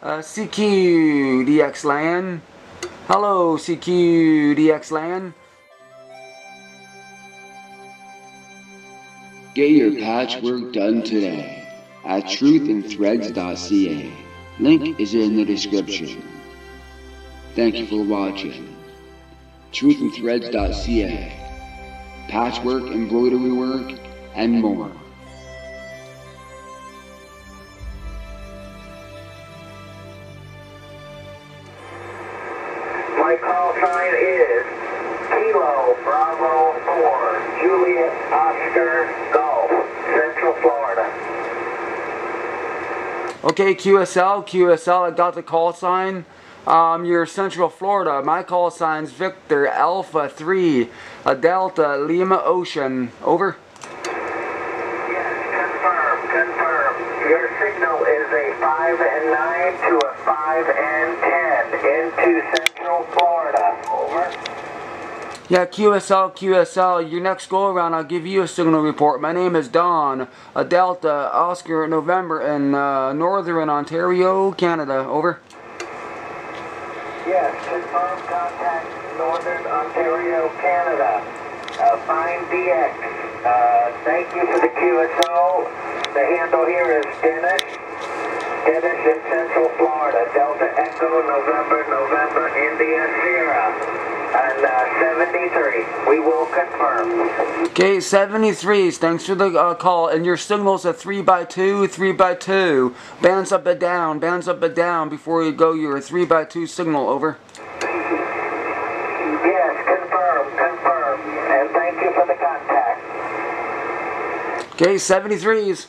Uh, CQ DX LAN. Hello, CQ DX LAN. Get your patchwork done today at truthinthreads.ca. Link is in the description. Thank you for watching. Truthinthreads.ca. Patchwork, embroidery work, and more. My call sign is Kilo Bravo 4, Juliet Oscar Golf, Central Florida. Okay, QSL, QSL, I got the call sign. Um, you're Central Florida. My call sign's Victor Alpha 3, a Delta Lima Ocean. Over. Yes, confirm, confirm. Your signal is a 5 and 9 to a 5 and 10 Florida. Over. Yeah, QSL, QSL, your next go around, I'll give you a signal report. My name is Don, a Delta Oscar November in uh, Northern Ontario, Canada. Over. Yes, confirm contact Northern Ontario, Canada. Uh, find DX. Uh, thank you for the QSO. The handle here is Dennis. Dennis in Central Florida. Delta Echo, November, November. And uh, 73. We will confirm. Okay, 73s, thanks for the uh, call. And your signal's a 3x2, 3x2. Bounce up and down, bounce up and down before you go your 3x2 signal. Over. Yes, confirm, confirm. And thank you for the contact. Okay, 73s.